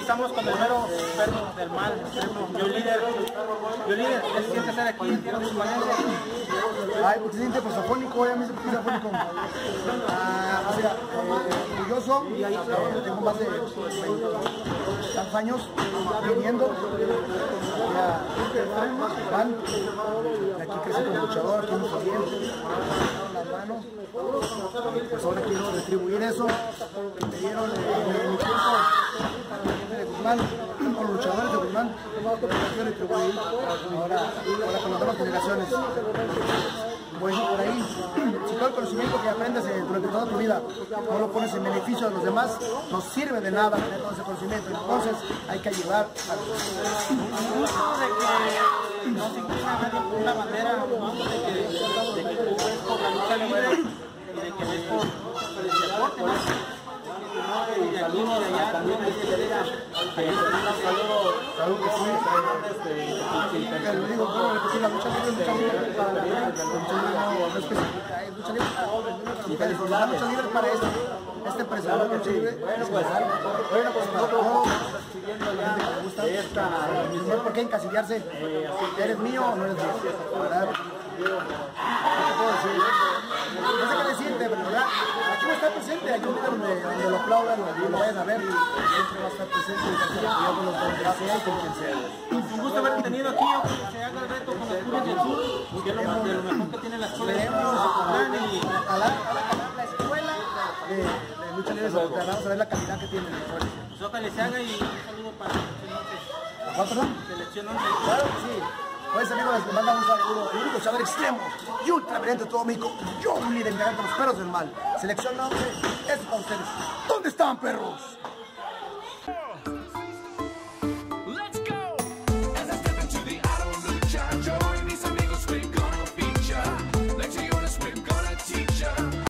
estamos con el mero perro del mal, yo líder. Yo líder, ¿qué se siente estar aquí? ¿Tiene sus valencias? Ay, pues se siente afónico, ya me siente afónico. Ah, sea, eh, orgulloso, eh, tengo más de 20 años viniendo. Ya, van, aquí crecí como luchador, aquí bien, las manos. Pues ahora quiero retribuir eso me dieron en mi tiempo Guzmán, con los luchadores de Guzmán, ahora, con las generaciones. Pues por ahí, si todo el conocimiento que aprendes eh, durante toda tu vida no lo pones en beneficio de los demás, no sirve de nada tener todo ese conocimiento. Entonces hay que ayudar a por el deporte, también hay que lo digo, puedo repetir la lucha libre, lucha libre para no, lucha libre. Y lucha libre este, este lucha libre. Bueno, pues no por qué encasillarse, ¿eres mío o no eres mío? ¿Verdad? ¿Qué te puedo decir? No sé qué decirte, pero ¿verdad? Aquí va a estar presente, lugar donde, donde lo aplaudan lo vayan a ver, siempre va a estar presente y apoyando los sea y con quien sea. Un gusto haberte tenido aquí, que se haga el reto con los clubes del sur, que es lo, de lo mejor que tiene la escuela de Veremos, Zapotlán y ojalá, la escuela de, de lucha libre vamos a ver la calidad que tiene la escuela. pues ojalá se haga y un saludo para la selección ¿Cuál, perdón? 11. Selección 11. Claro que sí. Pues amigos, les manda un saludo, el único saber extremo y ultra de todo México. Yo, un líder los perros del mal. Selección 11, es para ustedes. ¿Dónde están, perros?